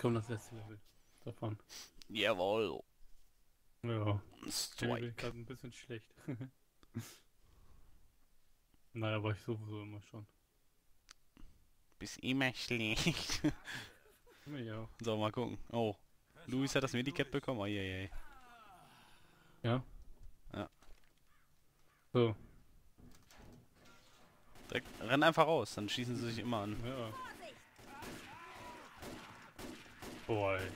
Komm, das letzte Level davon. Jawohl. Ja, ich bin Strike. ein bisschen schlecht. naja, war ich sowieso immer schon. Bist immer schlecht. Ja. so, mal gucken. Oh. Luis hat das Medikit bekommen. Oh, je, je. Ja? Ja. So, Direkt, renn einfach raus, dann schießen sie sich immer an. ja. Boah, ey.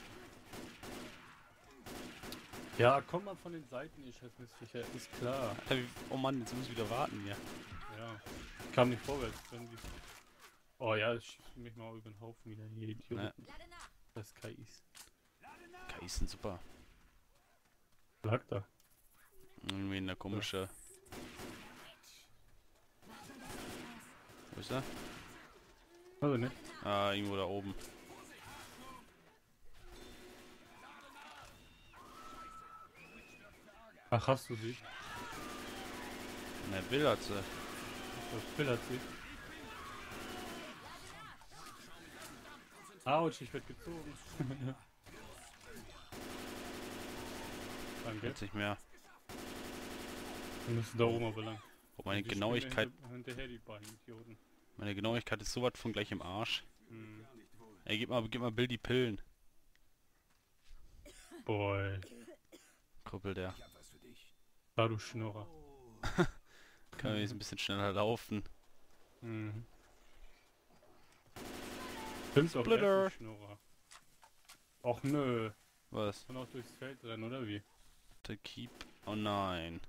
Ja, komm mal von den Seiten, ihr scheiß Mistviecher, ist klar. Oh Mann, jetzt muss ich wieder warten hier. Ja. Ich kam nicht vorwärts. Oh ja, ich schieße mich mal über den Haufen wieder hier, Idioten. Ja. Das KIs. KI sind super. Lag da. Irgendwie eine komische... Wo ist er? Also nicht. Ah, irgendwo da oben. Ach, hast du sie? Ne, Bill hat sie. Das Bill hat sie. Autsch, ich werd gezogen. Danke. Jetzt nicht mehr. Wir müssen da oben aber lang. Oh, meine Genauigkeit, Hinterher die beiden Idioten. meine Genauigkeit ist sowas von gleich im Arsch. Hm. Ey, gib mal, gib mal Bill die Pillen. Boy. Krüppel der. Da du Schnurrer. Kann jetzt ein bisschen schneller laufen. Mhm. Auch Splitter. Schnurrer? Och nö. Was? Kann auch durchs Feld rennen, oder wie? To keep... Oh nein.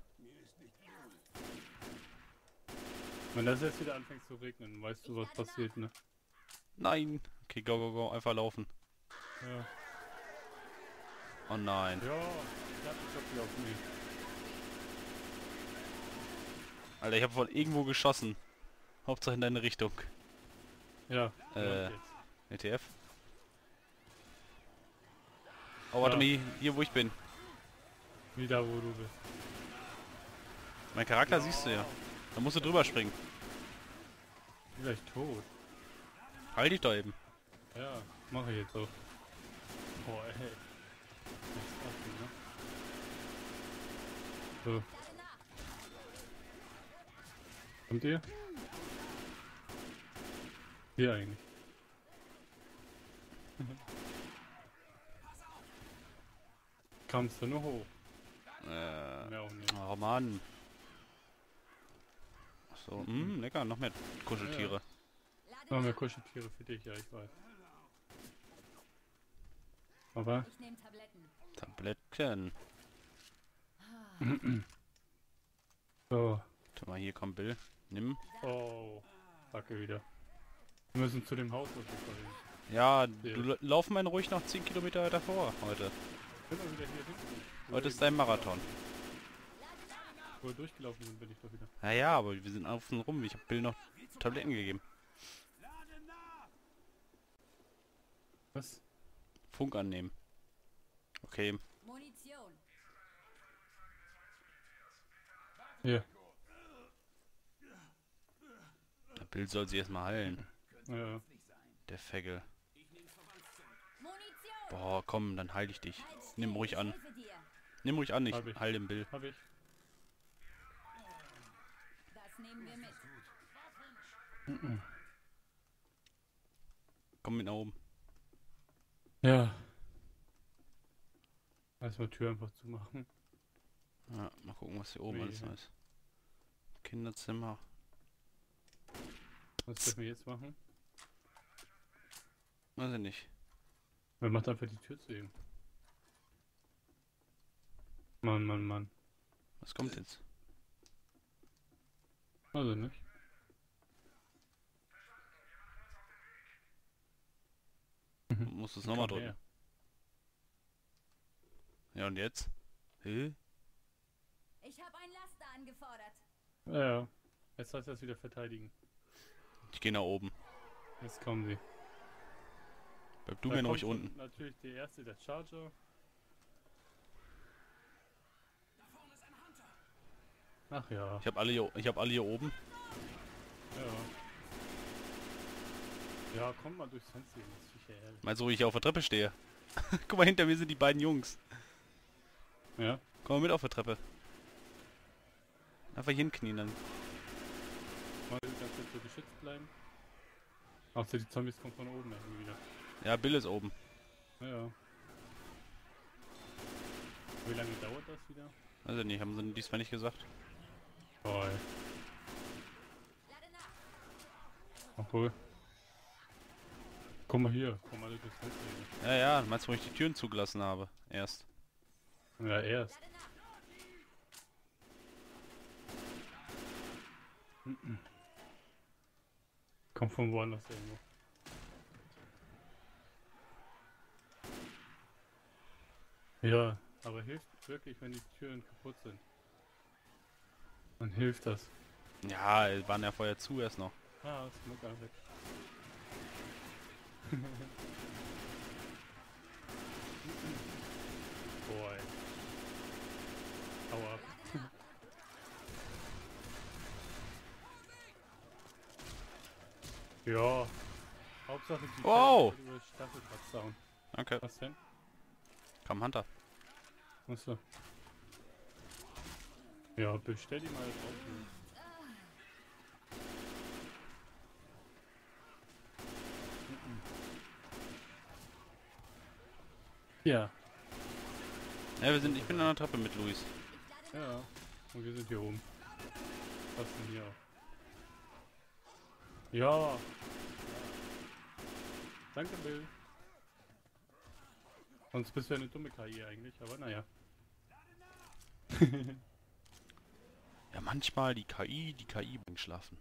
Wenn das jetzt wieder anfängt zu regnen, weißt du, was passiert, ne? Nein! Okay, go, go, go. Einfach laufen. Ja. Oh nein. Ja, ich hab ich hab auf mich. Alter, ich habe von irgendwo geschossen. Hauptsache in deine Richtung. Ja, Äh. ETF. Oh, warte Ja. mal, hier, wo ich bin. Wieder wo du bist. Mein Charakter siehst du ja. Da musst du drüber springen. Vielleicht tot. Halt dich doch eben. Ja, mache ich jetzt auch. Boah, ey. Ne? So. Kommt ihr? Hier eigentlich. Kamst du nur hoch? Äh, Mehr auch nicht. oh Mann. So, mh, lecker, noch mehr Kuscheltiere. Noch mehr Kuscheltiere für dich, ja, ich weiß. Aber, Ich nehme Tabletten. Tabletten. so. Warte mal, hier kommt Bill. Nimm. Oh, Backe wieder. Wir müssen zu dem Haus. Ja, du la- lauf mal ruhig noch 10 Kilometer weiter vor heute. Ich bin doch wieder hier hinten. Wo Heute ist dein Marathon. Wo wir durchgelaufen sind, bin ich doch wieder. Naja, aber wir sind außen rum. Ich habe Bill noch Tabletten gegeben. Was? Funk annehmen. Okay. Munition. Hier. Bill soll sie erstmal heilen. Ja. Der Fegel. Boah, komm, dann heil ich dich. Nimm ruhig an. Nimm ruhig an, ich ich. heil den Bill. Hab ich. Das nehmen wir mit. Komm mit nach oben. Ja. Erstmal Tür einfach zumachen. Ja, mal gucken, was hier oben Wie, alles ist. Kinderzimmer. Was dürfen wir jetzt machen? Weiß ich nicht. Man macht einfach die Tür zu ihm. Mann, Mann, Mann. Was kommt jetzt? Also nicht. Du musst es nochmal drücken. Ja, und jetzt? Hä? Ich habe ein Laster angefordert. her. Ja, ja. Jetzt sollst du das wieder verteidigen. Ich geh nach oben. Jetzt kommen sie. Bleib du Da mir ruhig unten. Natürlich der erste, der Charger. Ach ja. Ich hab alle hier, ich hab alle hier oben. Ja. Ja, komm mal durchs Fenster, das ist sicher herrlich. Meinst du, wo ich auf der Treppe stehe? Guck mal, hinter mir sind die beiden Jungs. Ja, Komm mal mit auf der Treppe. Einfach hinknien dann. Ganze Zeit so geschützt bleiben. Außer die Zombies kommen von oben irgendwie wieder. Ja, Bill ist oben. Ja, ja. Wie lange dauert das wieder? Also nicht, haben sie diesmal nicht gesagt. Toll. Obwohl. Komm mal hier, komm mal durchs Fenster hier. Ja, ja, meinst du, wo ich die Türen zugelassen habe? Erst. Ja, erst. Lade nach. Kommt von woanders irgendwo. Ja, aber hilft wirklich, wenn die Türen kaputt sind. Dann hilft das. Ja, waren ja vorher zu erst noch. Ah, Smoke weg. Boy. Hau ab. Ja. Hauptsache die Wow. Stacheldrahtzaun. Okay, Was denn? komm Hunter. Achso. Ja, bestell die mal drauf. Ja, Ja, wir sind, ich bin an der Treppe mit Luis. ja. Und wir sind hier oben. Was denn hier auch? Ja. Danke, Bill. Sonst bist du ja eine dumme KI eigentlich, aber naja. Ja, manchmal die KI, die KI bringt schlafen.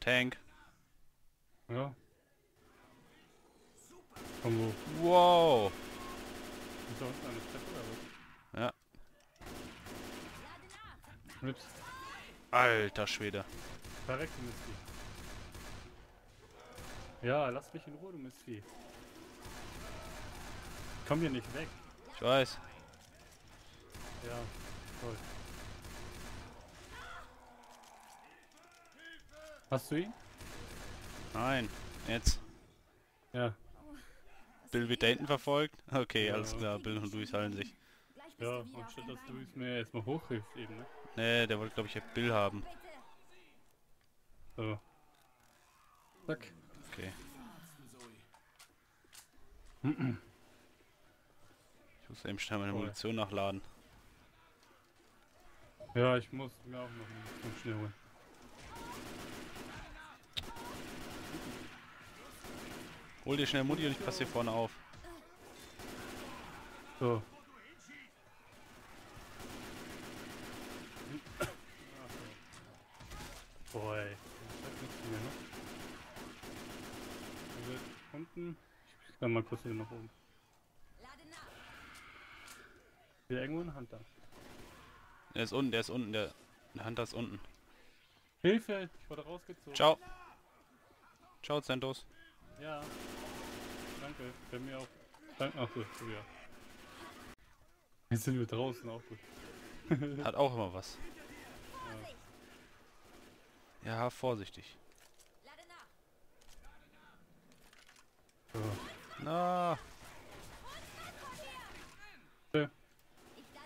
Tank. Ja. Komm, wo? Wow. Ist da unten eine Treppe oder was? Ja. Ups. Alter Schwede. Verreck, du Mistvieh. Ja, lass mich in Ruhe, du Mistvieh. Ich komm hier nicht weg. Ich weiß. Ja, toll. Hast du ihn? Nein. Jetzt. Ja. Bill wird da hinten verfolgt. Okay, Ja. alles klar. Bill und Luis halten sich. Ja, und statt dass es mir erstmal hochhilfst eben, ne? Nee, der wollte glaube ich Bill haben. So. Zack. Okay. Ich muss eben schnell meine. Munition nachladen. Ja, ich muss mir auch noch ein schnell holen. Hol dir schnell Mutti und ich passe hier vorne auf. So. Boah, ey. Ich hab nichts mehr, ne? Also unten. Kann mal kurz hier nach oben. Hier irgendwo ein Hunter. Der ist unten, der ist unten, der, der Hunter ist unten. Hilfe! Ich wurde rausgezogen. Ciao. Ciao, Santos. Ja. Danke. Bei mir auch. Danke. Ach so, ja. Jetzt sind wir draußen auch gut. Hat auch immer was. Ja, vorsichtig. Lade nach. So. Na,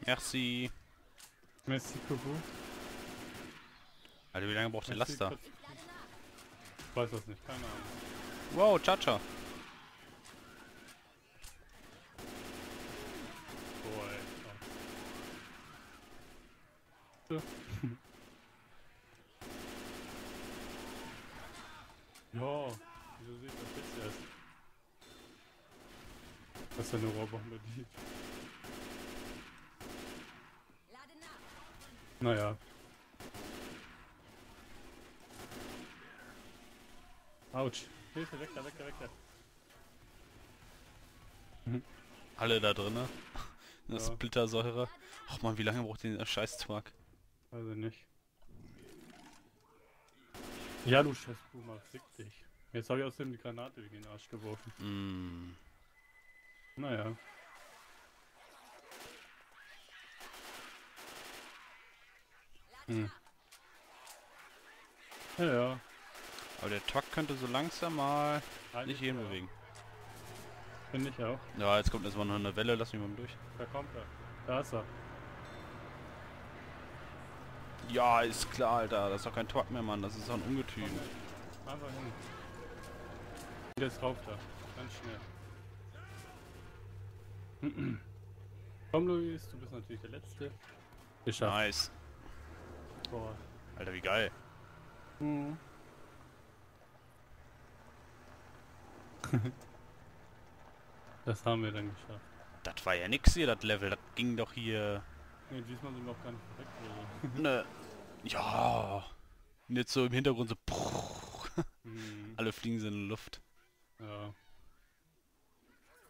merci. Merci, Kubu. Alter, wie lange braucht der Laster? Ich weiß das nicht, keine Ahnung. Wow, Chacha. Boah, ey. Ja, wieso sehe ich das jetzt erst? Das ist ja eine Rohrbombe, die. Naja. Autsch. Hilfe, weg da, weg da, weg da. Alle da drinne. Das Ja. Splittersäure. Ach man, wie lange braucht dieser Scheiß-Truck? Also nicht. Ja, du scheiß Puma, fick dich. Jetzt habe ich außerdem die Granate in den Arsch geworfen. Mm. Naja. Hm. Ja, ja. Aber der Truck könnte so langsam mal Eigentlich sich hin ja. bewegen. Finde ich auch. Ja, jetzt kommt erstmal noch eine Welle, lass mich mal durch. Da kommt er. Da ist er. Ja, ist klar, Alter. Das ist doch kein Truck mehr, Mann. Das ist doch ein Ungetüm. Einfach hin. Der ist drauf da. Ganz schnell. Komm, Luis, du bist natürlich der Letzte. Geschafft. Nice. Boah. Alter, wie geil. Mhm. das haben wir dann geschafft. Das war ja nix hier, das Level. Das ging doch hier... Nee, diesmal sind wir auch gar nicht verreckt. Also. Ne. Ja. Jetzt so im Hintergrund so... Mhm. Alle fliegen so in die Luft. Ja.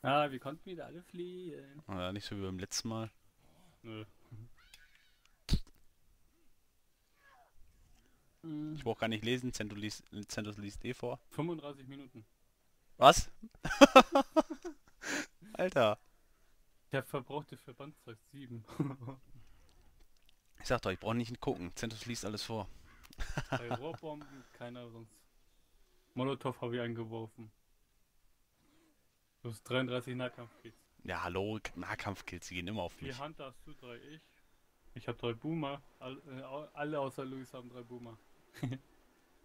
Ah, wir konnten wieder alle fliehen. Ja, nicht so wie beim letzten Mal. Nö. Ich brauche gar nicht lesen. Zentus liest, Zentus liest eh vor. 35 Minuten. Was? Alter. Der verbrauchte Verbandszeug 7. Ich sag doch, ich brauche nicht gucken. Zentus liest alles vor. Bei Rohrbomben keiner sonst. Molotow habe ich eingeworfen. Du hast 33 Nahkampfkits. Ja, hallo. Nahkampfkills, die gehen immer auf mich. Vier Hunter hast du, drei ich. Ich habe drei Boomer. All, äh, alle außer Luis haben drei Boomer.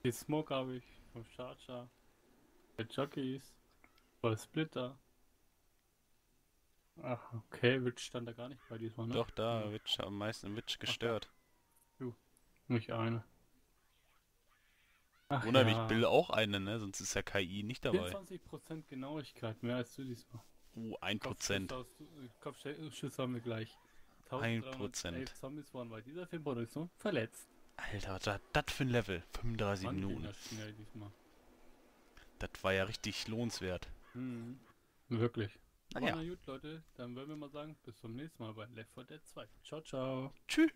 Die Smoke habe ich. Vom Charger. Der Jockeys. Zwei Splitter. Ach, okay. Witch stand da gar nicht bei diesmal, ne? Doch, da Ja. wird am meisten Witch gestört. Nicht eine. Ach, Wunder mich, ja. Bill auch eine, ne? Sonst ist ja KI nicht dabei. 24% Genauigkeit, mehr als du diesmal. Uh, 1%. Kopfschüsse äh, Kopfschüsse haben wir gleich. 1311 Zombies waren bei dieser Filmproduktion verletzt. Alter, was war das für ein Level? 35 Mann, Minuten. das schnell diesmal. Das war ja richtig lohnenswert. Mhm. Wirklich. Aber Naja. na gut, Leute, dann würden wir mal sagen, bis zum nächsten Mal bei Left 4 Dead 2. Ciao, ciao. Tschüss.